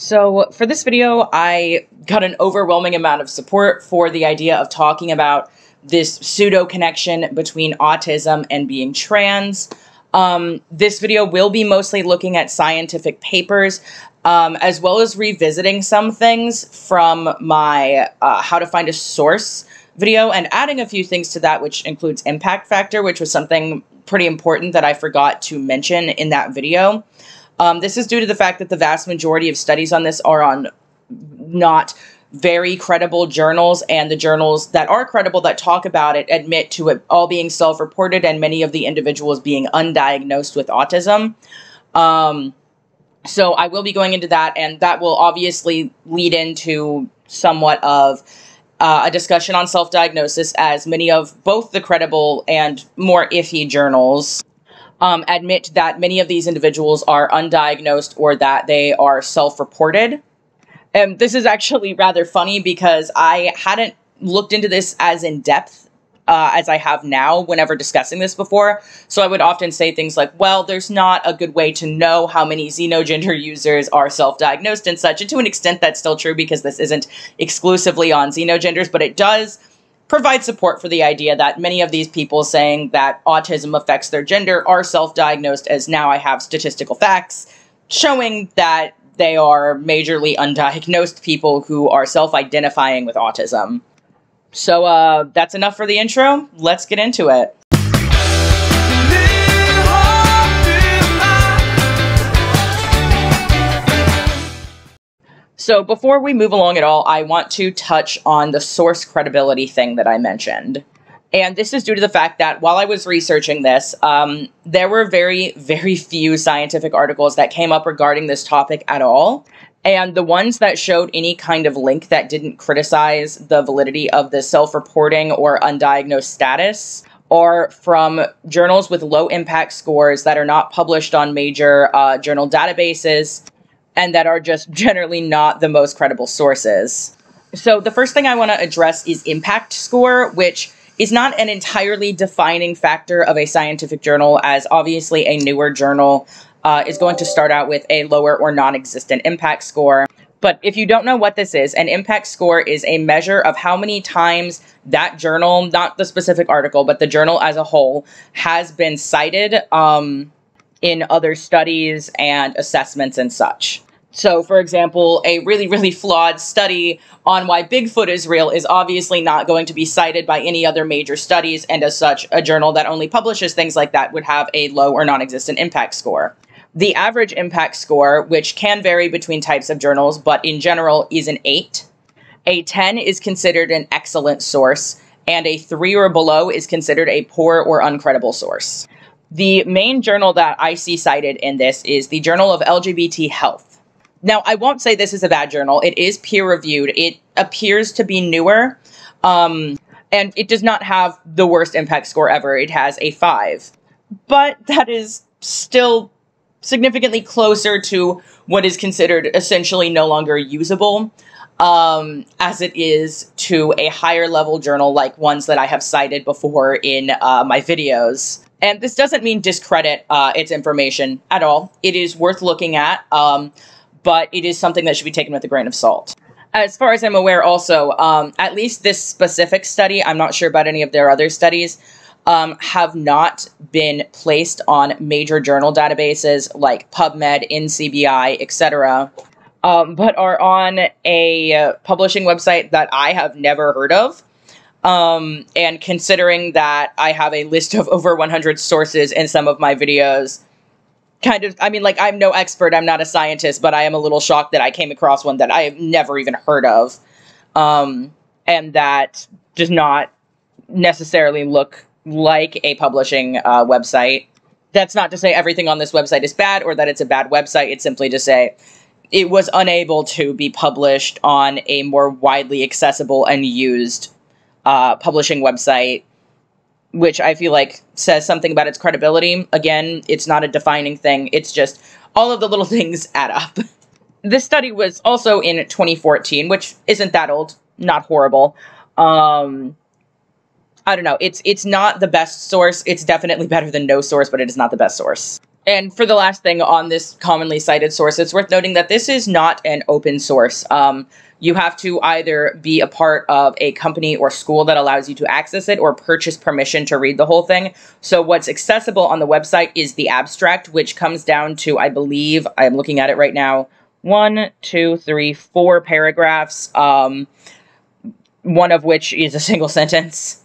So, for this video, I got an overwhelming amount of support for the idea of talking about this pseudo connection between autism and being trans. Um, this video will be mostly looking at scientific papers, um, as well as revisiting some things from my uh, How to Find a Source video and adding a few things to that, which includes impact factor, which was something pretty important that I forgot to mention in that video. Um, this is due to the fact that the vast majority of studies on this are on not very credible journals, and the journals that are credible that talk about it admit to it all being self reported and many of the individuals being undiagnosed with autism. Um, so I will be going into that, and that will obviously lead into somewhat of uh, a discussion on self diagnosis, as many of both the credible and more iffy journals um, admit that many of these individuals are undiagnosed or that they are self reported. And this is actually rather funny because I hadn't looked into this as in depth uh, as I have now whenever discussing this before. So I would often say things like, well, there's not a good way to know how many xenogender users are self diagnosed and such. And to an extent, that's still true because this isn't exclusively on xenogenders, but it does provide support for the idea that many of these people saying that autism affects their gender are self diagnosed, as now I have statistical facts showing that they are majorly undiagnosed people who are self identifying with autism. So uh, that's enough for the intro. Let's get into it. So before we move along at all, I want to touch on the source credibility thing that I mentioned. And this is due to the fact that while I was researching this, um, there were very, very few scientific articles that came up regarding this topic at all. And the ones that showed any kind of link that didn't criticize the validity of the self reporting or undiagnosed status are from journals with low impact scores that are not published on major uh, journal databases and that are just generally not the most credible sources. So, the first thing I want to address is impact score, which is not an entirely defining factor of a scientific journal, as obviously a newer journal uh, is going to start out with a lower or non existent impact score. But if you don't know what this is, an impact score is a measure of how many times that journal, not the specific article, but the journal as a whole, has been cited um, in other studies and assessments and such. So, for example, a really, really flawed study on why Bigfoot is real is obviously not going to be cited by any other major studies, and as such, a journal that only publishes things like that would have a low or non existent impact score. The average impact score, which can vary between types of journals, but in general is an 8. A 10 is considered an excellent source, and a 3 or below is considered a poor or uncredible source. The main journal that I see cited in this is the Journal of LGBT Health. Now, I won't say this is a bad journal. It is peer reviewed. It appears to be newer. Um, and it does not have the worst impact score ever. It has a five. But that is still significantly closer to what is considered essentially no longer usable um, as it is to a higher level journal like ones that I have cited before in uh, my videos. And this doesn't mean discredit uh, its information at all. It is worth looking at. Um, but it is something that should be taken with a grain of salt. As far as I'm aware, also, um, at least this specific study, I'm not sure about any of their other studies, um, have not been placed on major journal databases like PubMed, NCBI, etc., um, but are on a uh, publishing website that I have never heard of. Um, and considering that I have a list of over 100 sources in some of my videos, kind of, I mean, like, I'm no expert, I'm not a scientist, but I am a little shocked that I came across one that I have never even heard of. Um, and that does not necessarily look like a publishing uh, website. That's not to say everything on this website is bad or that it's a bad website. It's simply to say it was unable to be published on a more widely accessible and used uh, publishing website which I feel like says something about its credibility. Again, it's not a defining thing, it's just all of the little things add up. this study was also in 2014, which isn't that old, not horrible. Um, I don't know. It's it's not the best source. It's definitely better than no source, but it is not the best source. And for the last thing on this commonly cited source, it's worth noting that this is not an open source. Um, you have to either be a part of a company or school that allows you to access it or purchase permission to read the whole thing. So, what's accessible on the website is the abstract, which comes down to, I believe, I'm looking at it right now, one, two, three, four paragraphs, um, one of which is a single sentence.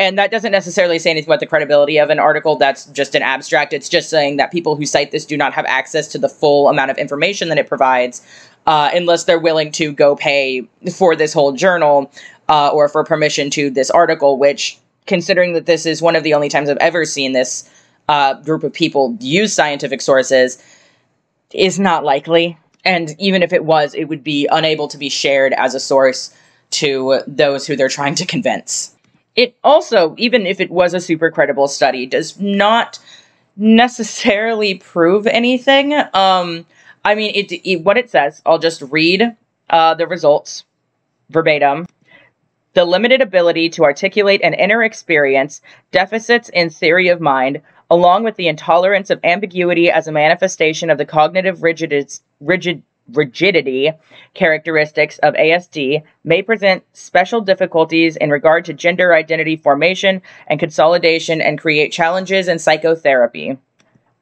And that doesn't necessarily say anything about the credibility of an article. That's just an abstract. It's just saying that people who cite this do not have access to the full amount of information that it provides uh, unless they're willing to go pay for this whole journal uh, or for permission to this article, which, considering that this is one of the only times I've ever seen this uh, group of people use scientific sources, is not likely. And even if it was, it would be unable to be shared as a source to those who they're trying to convince. It also, even if it was a super credible study, does not necessarily prove anything. Um, I mean, it, it, what it says, I'll just read uh, the results verbatim. The limited ability to articulate an inner experience, deficits in theory of mind, along with the intolerance of ambiguity as a manifestation of the cognitive rigid, rigid, rigidity characteristics of ASD, may present special difficulties in regard to gender identity formation and consolidation and create challenges in psychotherapy.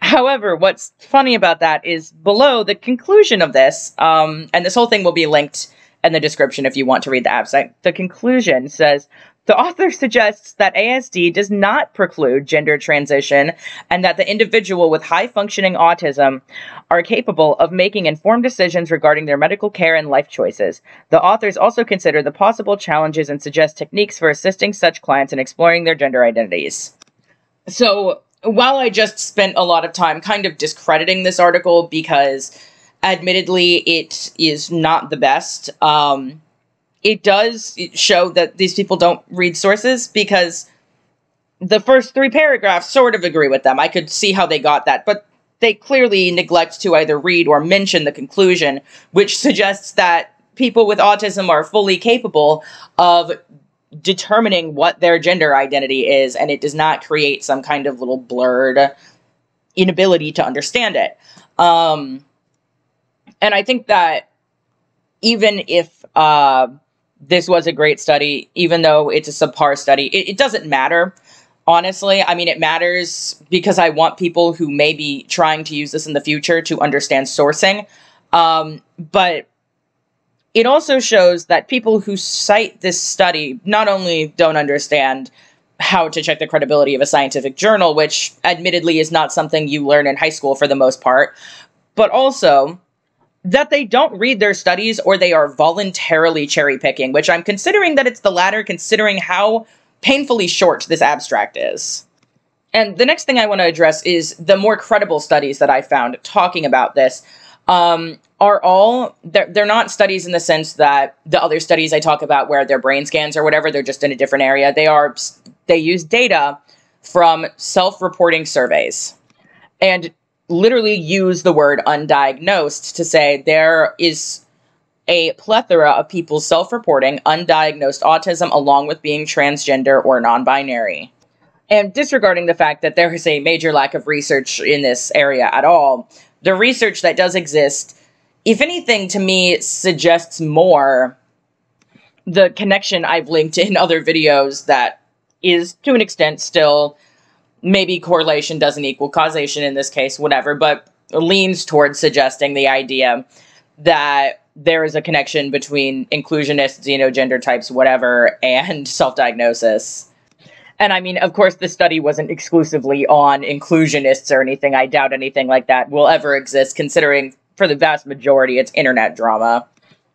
However, what's funny about that is below the conclusion of this, um, and this whole thing will be linked in the description if you want to read the abstract. The conclusion says the author suggests that ASD does not preclude gender transition and that the individual with high functioning autism are capable of making informed decisions regarding their medical care and life choices. The authors also consider the possible challenges and suggest techniques for assisting such clients in exploring their gender identities. So, while I just spent a lot of time kind of discrediting this article because admittedly it is not the best, um, it does show that these people don't read sources because the first three paragraphs sort of agree with them. I could see how they got that, but they clearly neglect to either read or mention the conclusion, which suggests that people with autism are fully capable of determining what their gender identity is, and it does not create some kind of little blurred inability to understand it. Um, and I think that even if uh, this was a great study, even though it's a subpar study, it, it doesn't matter. Honestly, I mean, it matters because I want people who may be trying to use this in the future to understand sourcing. Um, but it also shows that people who cite this study not only don't understand how to check the credibility of a scientific journal, which admittedly is not something you learn in high school for the most part, but also that they don't read their studies or they are voluntarily cherry picking, which I'm considering that it's the latter, considering how painfully short this abstract is. And the next thing I want to address is the more credible studies that I found talking about this um, are all they're, they're not studies in the sense that the other studies I talk about where they're brain scans or whatever, they're just in a different area. They are they use data from self-reporting surveys and literally use the word undiagnosed to say there is a plethora of people self-reporting undiagnosed autism along with being transgender or non-binary. And disregarding the fact that there is a major lack of research in this area at all, the research that does exist, if anything, to me suggests more the connection I've linked in other videos that is to an extent still maybe correlation doesn't equal causation in this case, whatever, but leans towards suggesting the idea that there is a connection between inclusionists, xenogender types, whatever, and self diagnosis. And I mean, of course, the study wasn't exclusively on inclusionists or anything. I doubt anything like that will ever exist, considering for the vast majority it's internet drama.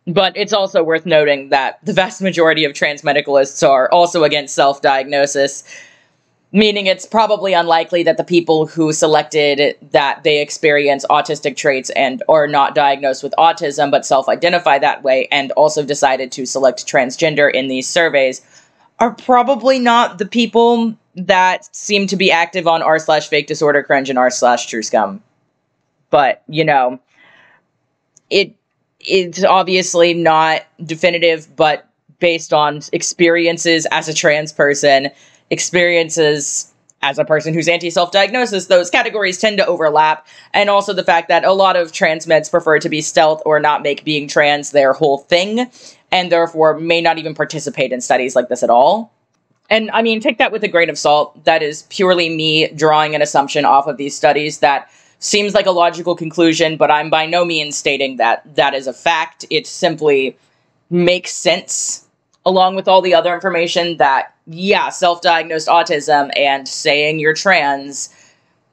But it's also worth noting that the vast majority of trans medicalists are also against self diagnosis, meaning it's probably unlikely that the people who selected that they experience autistic traits and are not diagnosed with autism but self identify that way and also decided to select transgender in these surveys are probably not the people that seem to be active on r slash fake disorder cringe and r slash truscum. But, you know, it it's obviously not definitive, but based on experiences as a trans person, experiences as a person who's anti self diagnosis, those categories tend to overlap. And also the fact that a lot of trans meds prefer to be stealth or not make being trans their whole thing, and therefore may not even participate in studies like this at all. And I mean, take that with a grain of salt. That is purely me drawing an assumption off of these studies that seems like a logical conclusion, but I'm by no means stating that that is a fact. It simply makes sense along with all the other information that, yeah, self diagnosed autism and saying you're trans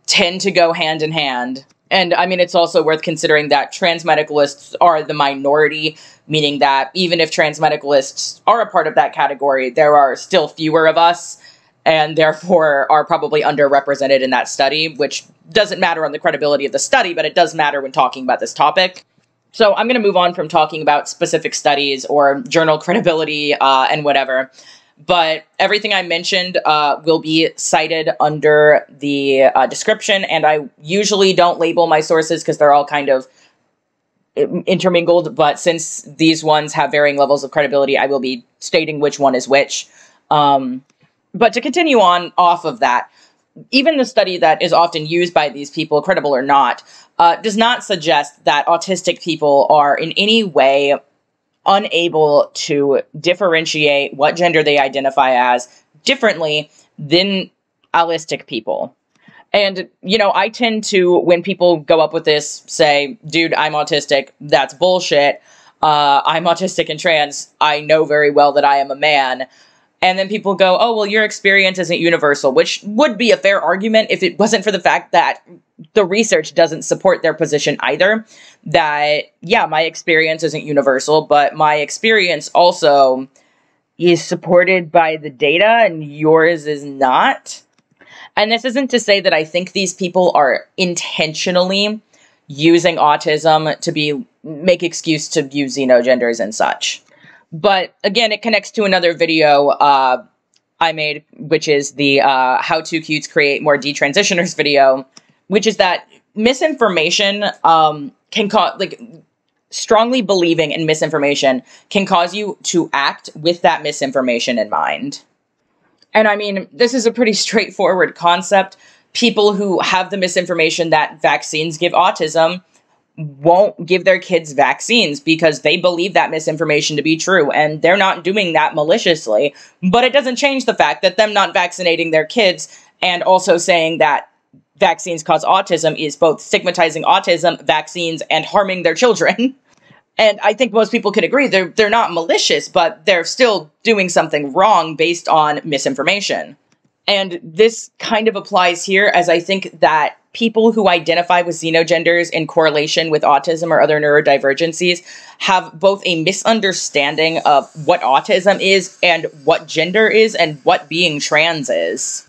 tend to go hand in hand. And I mean, it's also worth considering that trans medicalists are the minority, meaning that even if trans medicalists are a part of that category, there are still fewer of us and therefore are probably underrepresented in that study, which doesn't matter on the credibility of the study, but it does matter when talking about this topic. So I'm going to move on from talking about specific studies or journal credibility uh, and whatever. But everything I mentioned uh, will be cited under the uh, description, and I usually don't label my sources because they're all kind of intermingled. But since these ones have varying levels of credibility, I will be stating which one is which. Um, but to continue on off of that, even the study that is often used by these people, credible or not, uh, does not suggest that autistic people are in any way unable to differentiate what gender they identify as differently than allistic people. And, you know, I tend to, when people go up with this, say, dude, I'm autistic, that's bullshit. Uh, I'm autistic and trans. I know very well that I am a man. And then people go, oh, well, your experience isn't universal, which would be a fair argument if it wasn't for the fact that the research doesn't support their position either. That, yeah, my experience isn't universal, but my experience also is supported by the data and yours is not. And this isn't to say that I think these people are intentionally using autism to be make excuse to use xenogenders and such. But again, it connects to another video uh, I made, which is the uh, How Tucutes Create More Detransitioners video, which is that misinformation um, can cause, like, strongly believing in misinformation can cause you to act with that misinformation in mind. And I mean, this is a pretty straightforward concept. People who have the misinformation that vaccines give autism won't give their kids vaccines because they believe that misinformation to be true and they're not doing that maliciously. But it doesn't change the fact that them not vaccinating their kids and also saying that vaccines cause autism is both stigmatizing autism, vaccines, and harming their children. and I think most people could agree they're they're not malicious, but they're still doing something wrong based on misinformation. And this kind of applies here as I think that people who identify with xenogenders in correlation with autism or other neurodivergencies have both a misunderstanding of what autism is and what gender is and what being trans is.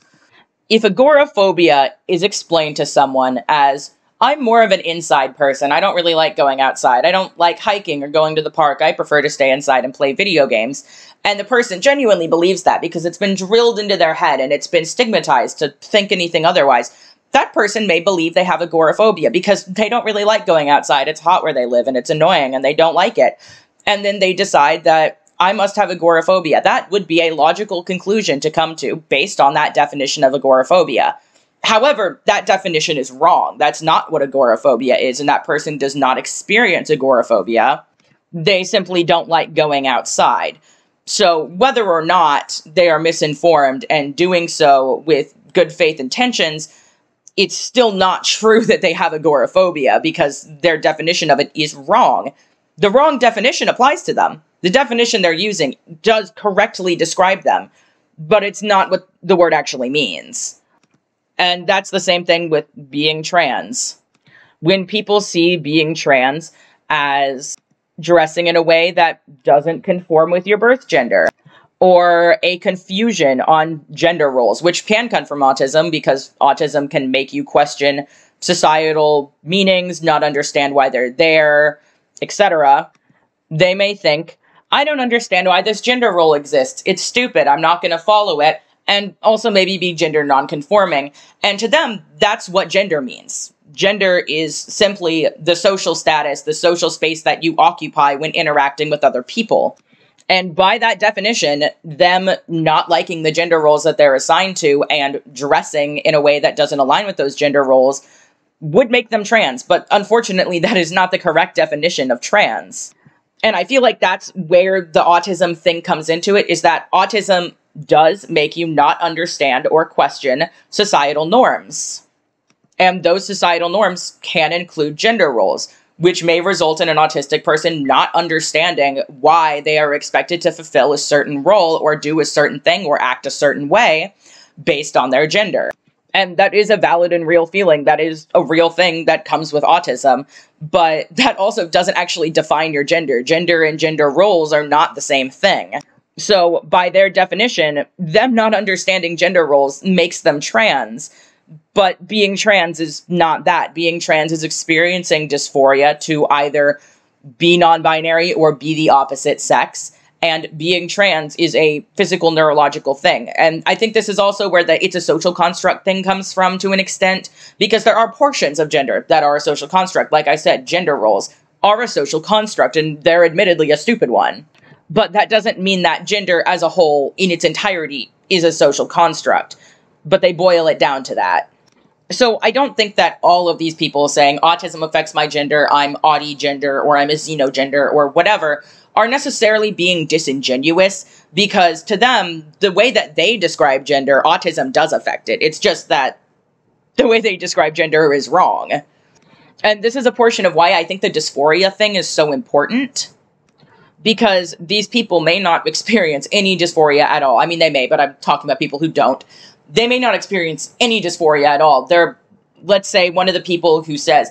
If agoraphobia is explained to someone as I'm more of an inside person. I don't really like going outside. I don't like hiking or going to the park. I prefer to stay inside and play video games. And the person genuinely believes that because it's been drilled into their head and it's been stigmatized to think anything otherwise that person may believe they have agoraphobia because they don't really like going outside. It's hot where they live and it's annoying and they don't like it. And then they decide that I must have agoraphobia. That would be a logical conclusion to come to based on that definition of agoraphobia. However, that definition is wrong. That's not what agoraphobia is, and that person does not experience agoraphobia. They simply don't like going outside. So, whether or not they are misinformed and doing so with good faith intentions, it's still not true that they have agoraphobia because their definition of it is wrong. The wrong definition applies to them. The definition they're using does correctly describe them, but it's not what the word actually means. And that's the same thing with being trans. When people see being trans as dressing in a way that doesn't conform with your birth gender, or a confusion on gender roles, which can come from autism because autism can make you question societal meanings, not understand why they're there, etc. They may think, I don't understand why this gender role exists. It's stupid. I'm not going to follow it. And also maybe be gender nonconforming. And to them, that's what gender means. Gender is simply the social status, the social space that you occupy when interacting with other people. And by that definition, them not liking the gender roles that they're assigned to and dressing in a way that doesn't align with those gender roles would make them trans. But unfortunately, that is not the correct definition of trans. And I feel like that's where the autism thing comes into it is that autism does make you not understand or question societal norms. And those societal norms can include gender roles which may result in an autistic person not understanding why they are expected to fulfill a certain role or do a certain thing or act a certain way based on their gender. And that is a valid and real feeling. That is a real thing that comes with autism. But that also doesn't actually define your gender. Gender and gender roles are not the same thing. So, by their definition, them not understanding gender roles makes them trans but being trans is not that. Being trans is experiencing dysphoria to either be non binary or be the opposite sex. And being trans is a physical neurological thing. And I think this is also where the it's a social construct thing comes from to an extent, because there are portions of gender that are a social construct. Like I said, gender roles are a social construct, and they're admittedly a stupid one. But that doesn't mean that gender as a whole, in its entirety, is a social construct. But they boil it down to that. So I don't think that all of these people saying autism affects my gender, I'm autigender, or I'm a xenogender, or whatever, are necessarily being disingenuous because to them, the way that they describe gender, autism does affect it. It's just that the way they describe gender is wrong. And this is a portion of why I think the dysphoria thing is so important. Because these people may not experience any dysphoria at all. I mean, they may, but I'm talking about people who don't they may not experience any dysphoria at all. They're, let's say, one of the people who says,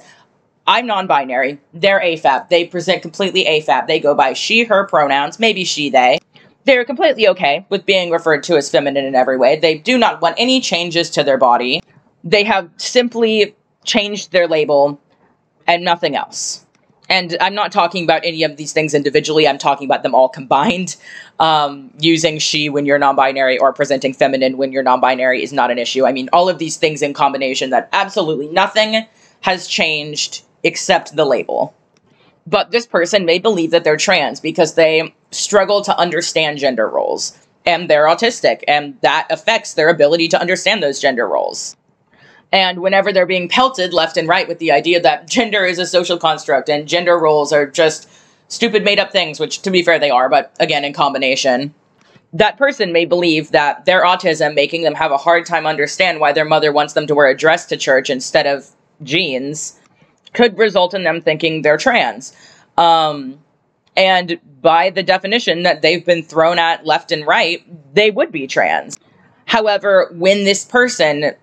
I'm non binary, they're AFAB. They present completely AFAB. They go by she, her pronouns, maybe she, they. They're completely okay with being referred to as feminine in every way. They do not want any changes to their body. They have simply changed their label and nothing else and I'm not talking about any of these things individually. I'm talking about them all combined. Um, using she when you're non-binary or presenting feminine when you're non-binary is not an issue. I mean, all of these things in combination that absolutely nothing has changed except the label. But this person may believe that they're trans because they struggle to understand gender roles and they're autistic and that affects their ability to understand those gender roles. And whenever they're being pelted left and right with the idea that gender is a social construct and gender roles are just stupid made up things, which to be fair they are, but again in combination, that person may believe that their autism making them have a hard time understand why their mother wants them to wear a dress to church instead of jeans could result in them thinking they're trans. Um, and by the definition that they've been thrown at left and right, they would be trans. However, when this person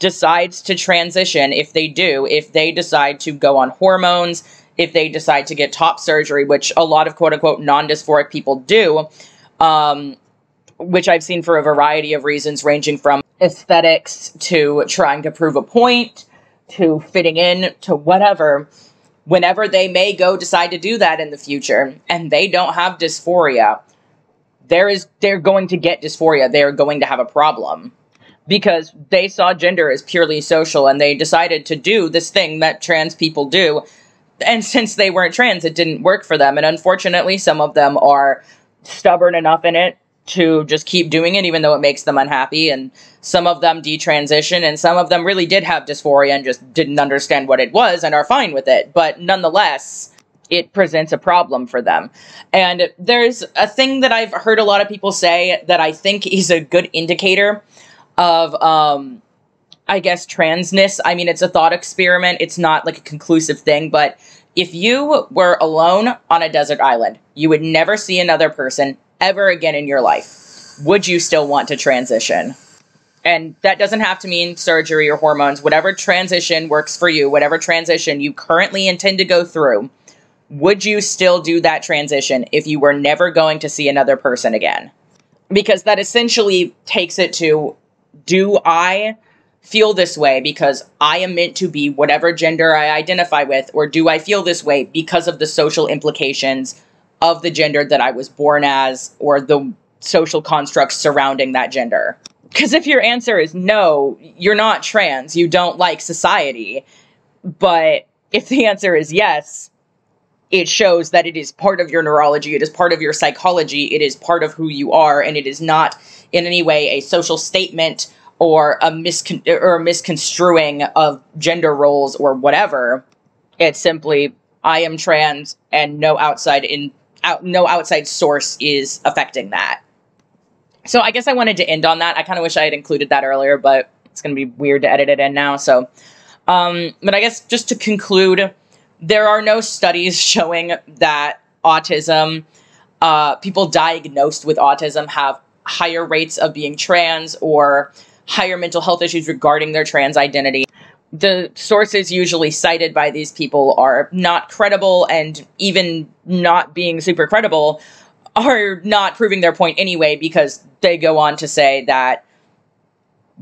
decides to transition, if they do, if they decide to go on hormones, if they decide to get top surgery, which a lot of quote unquote non dysphoric people do, um, which I've seen for a variety of reasons, ranging from aesthetics to trying to prove a point to fitting in to whatever. Whenever they may go decide to do that in the future and they don't have dysphoria, there is they're going to get dysphoria. They're going to have a problem because they saw gender as purely social and they decided to do this thing that trans people do. And since they weren't trans, it didn't work for them. And unfortunately, some of them are stubborn enough in it to just keep doing it, even though it makes them unhappy. And some of them detransition, and some of them really did have dysphoria and just didn't understand what it was and are fine with it. But nonetheless, it presents a problem for them. And there's a thing that I've heard a lot of people say that I think is a good indicator of um I guess transness. I mean, it's a thought experiment. It's not like a conclusive thing, but if you were alone on a desert island, you would never see another person ever again in your life. Would you still want to transition? And that doesn't have to mean surgery or hormones. Whatever transition works for you, whatever transition you currently intend to go through, would you still do that transition if you were never going to see another person again? Because that essentially takes it to do I feel this way because I am meant to be whatever gender I identify with, or do I feel this way because of the social implications of the gender that I was born as or the social constructs surrounding that gender? Because if your answer is no, you're not trans, you don't like society. But if the answer is yes, it shows that it is part of your neurology, it is part of your psychology, it is part of who you are, and it is not in any way a social statement or a miscon- or a misconstruing of gender roles or whatever. It's simply I am trans and no outside in out no outside source is affecting that. So I guess I wanted to end on that. I kind of wish I had included that earlier, but it's going to be weird to edit it in now. So, um, but I guess just to conclude, there are no studies showing that autism, uh, people diagnosed with autism have higher rates of being trans or higher mental health issues regarding their trans identity. The sources usually cited by these people are not credible, and even not being super credible, are not proving their point anyway because they go on to say that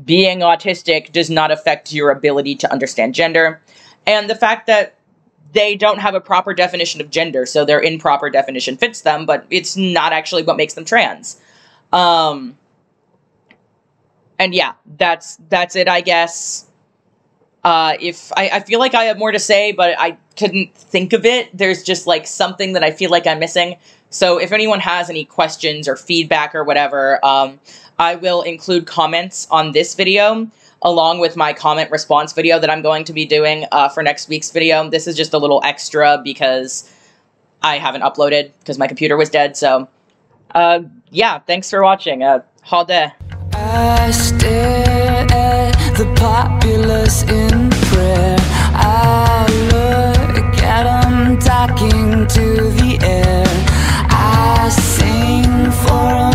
being autistic does not affect your ability to understand gender. And the fact that they don't have a proper definition of gender, so their improper definition fits them, but it's not actually what makes them trans. Um, and yeah, that's that's it, I guess. Uh, if I, I feel like I have more to say, but I couldn't think of it. There's just like something that I feel like I'm missing. So if anyone has any questions or feedback or whatever, um, I will include comments on this video along with my comment response video that I'm going to be doing uh, for next week's video. This is just a little extra because I haven't uploaded because my computer was dead. So, uh, yeah, thanks for watching. Uh, det. I stare at the populace in into the air. I sing for